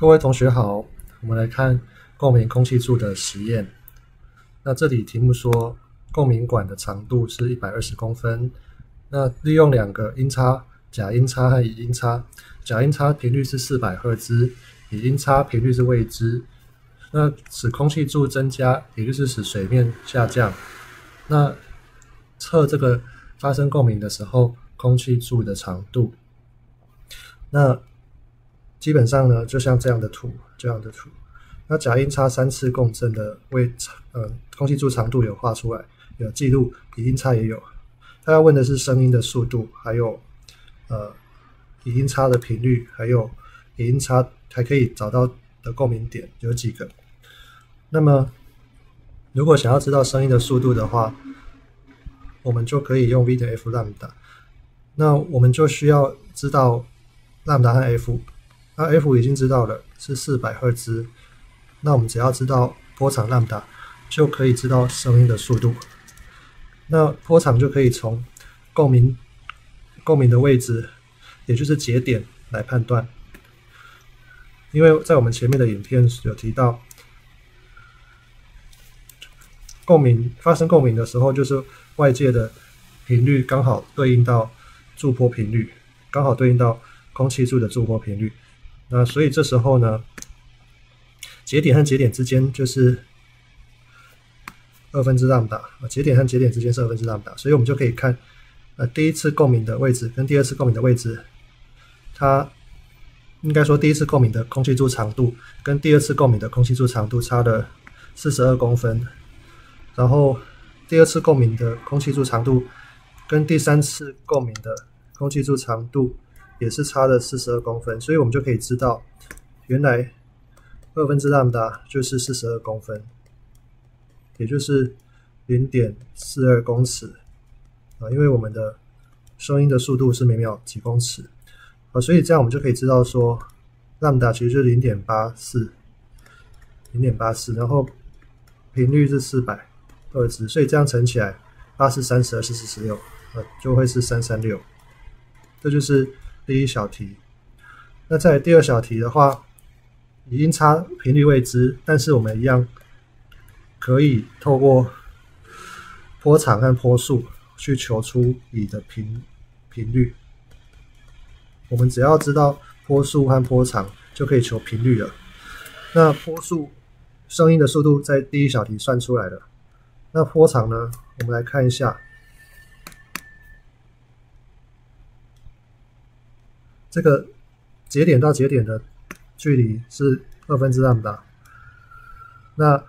各位同学好，我们来看共鸣空气柱的实验。那这里题目说，共鸣管的长度是一百二十公分。那利用两个音叉，假音叉和乙音叉，假音叉频率是四百赫兹，乙音叉频率是未知。那使空气柱增加，也就是使水面下降。那测这个发生共鸣的时候，空气柱的长度。那基本上呢，就像这样的图，这样的图。那假音叉三次共振的位，呃，空气柱长度有画出来，有记录，乙音叉也有。他要问的是声音的速度，还有呃，乙音叉的频率，还有乙音叉还可以找到的共鸣点有几个。那么，如果想要知道声音的速度的话，我们就可以用 V 等 F lambda。那我们就需要知道 lambda 和 F。那 F 已经知道了是四百赫兹，那我们只要知道波长 lambda，就可以知道声音的速度。那波长就可以从共鸣共鸣的位置，也就是节点来判断。因为在我们前面的影片有提到，共鸣发生共鸣的时候，就是外界的频率刚好对应到驻波频率，刚好对应到空气柱的驻波频率。那所以这时候呢，节点和节点之间就是二分之浪达啊，节点和节点之间是二分之浪达，所以我们就可以看，呃，第一次共鸣的位置跟第二次共鸣的位置，它应该说第一次共鸣的空气柱长度跟第二次共鸣的空气柱长度差了四十二公分，然后第二次共鸣的空气柱长度跟第三次共鸣的空气柱长度。也是差了四十二公分，所以我们就可以知道，原来二分之浪达就是四十二公分，也就是零点四二公尺啊。因为我们的声音的速度是每秒几公尺啊，所以这样我们就可以知道说，浪达其实就是零点八四，零点八四，然后频率是四百赫兹，所以这样乘起来，八四三十二是四十六，呃，就会是三三六，这就是。第一小题，那在第二小题的话，音差频率未知，但是我们一样可以透过波长和波速去求出乙的频频率。我们只要知道波速和波长，就可以求频率了。那波速声音的速度在第一小题算出来了。那波长呢？我们来看一下。这个节点到节点的距离是二分之 lambda。那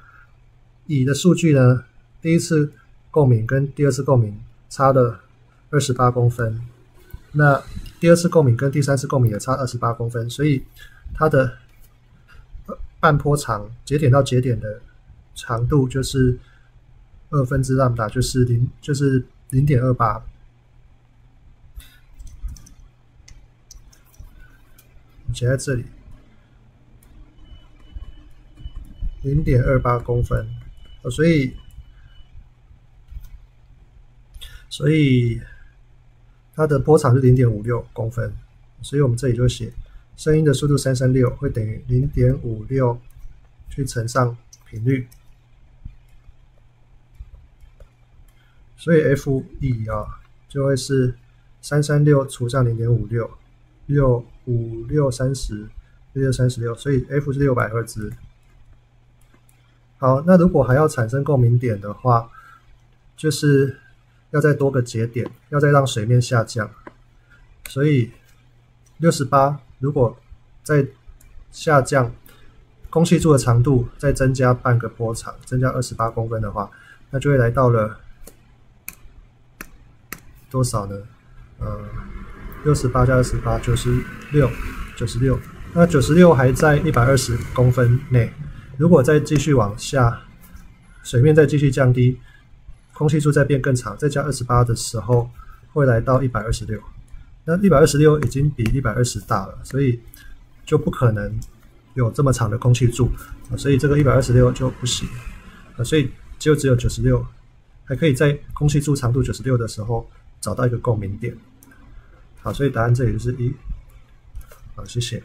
乙的数据呢？第一次共鸣跟第二次共鸣差了二十八公分。那第二次共鸣跟第三次共鸣也差二十八公分，所以它的半坡长节点到节点的长度就是二分之 lambda，就是零就是零点二八。写在这里，零点二八公分。啊，所以，所以它的波长是零点五六公分，所以我们这里就写声音的速度三三六会等于零点五六去乘上频率，所以 F E 啊就会是三三六除上零点五六。六五六三十，六六三十六，所以 F 是六百赫兹。好，那如果还要产生共鸣点的话，就是要再多个节点，要再让水面下降。所以六十八，如果再下降，空气柱的长度再增加半个波长，增加二十八公分的话，那就会来到了多少呢？呃。六十八加二十八，九十六，九十六。那九十六还在一百二十公分内。如果再继续往下，水面再继续降低，空气柱再变更长，再加二十八的时候，会来到一百二十六。那一百二十六已经比一百二十大了，所以就不可能有这么长的空气柱。所以这个一百二十六就不行啊。所以就只有九十六，还可以在空气柱长度九十六的时候找到一个共鸣点。好，所以答案这里就是一。好，谢谢。